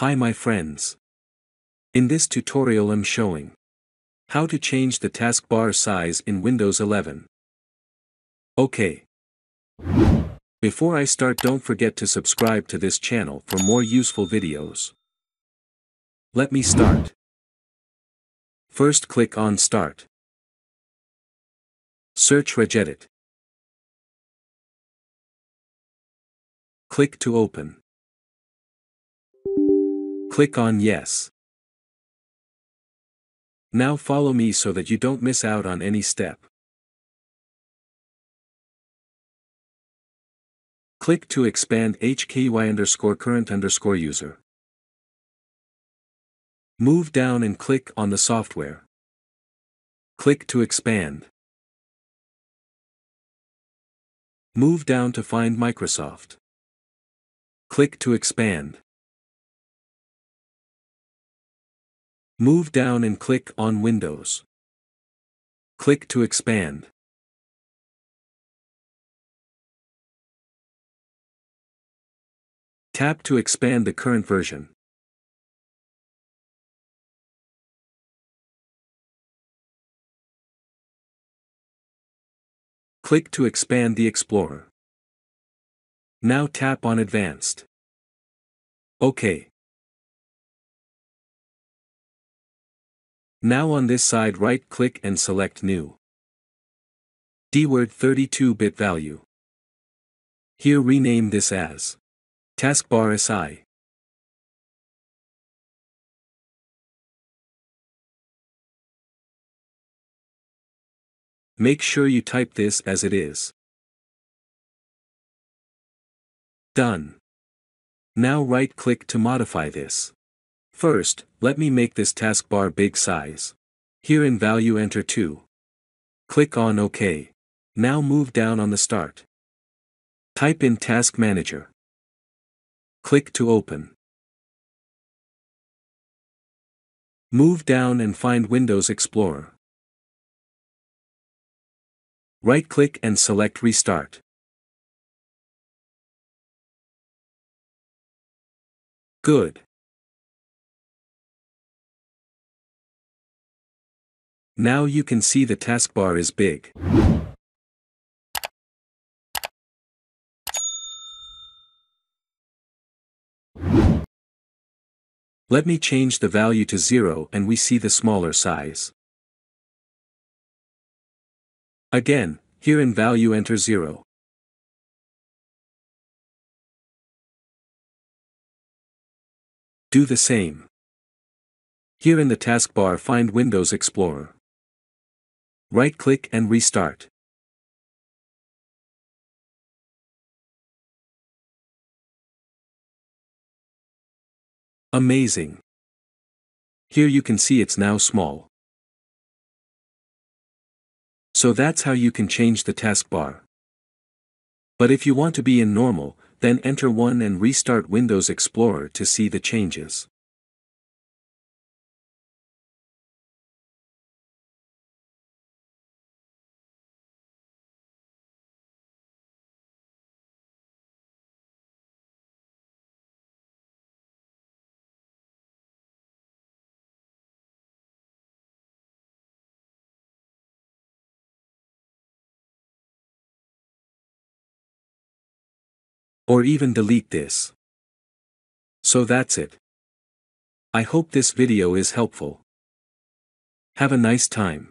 Hi my friends. In this tutorial I'm showing how to change the taskbar size in Windows 11. Okay. Before I start don't forget to subscribe to this channel for more useful videos. Let me start. First click on Start. Search Regedit. Click to open. Click on Yes. Now follow me so that you don't miss out on any step. Click to expand HKEY underscore current underscore user. Move down and click on the software. Click to expand. Move down to find Microsoft. Click to expand. Move down and click on Windows. Click to expand. Tap to expand the current version. Click to expand the Explorer. Now tap on Advanced. OK. Now on this side right-click and select New. DWORD 32-bit value. Here rename this as TaskbarSi. Make sure you type this as it is. Done. Now right-click to modify this. First, let me make this taskbar big size. Here in value enter 2. Click on OK. Now move down on the start. Type in Task Manager. Click to open. Move down and find Windows Explorer. Right-click and select Restart. Good. Now you can see the taskbar is big. Let me change the value to 0 and we see the smaller size. Again, here in value enter 0. Do the same. Here in the taskbar find Windows Explorer. Right-click and restart. Amazing. Here you can see it's now small. So that's how you can change the taskbar. But if you want to be in normal, then enter 1 and restart Windows Explorer to see the changes. Or even delete this. So that's it. I hope this video is helpful. Have a nice time.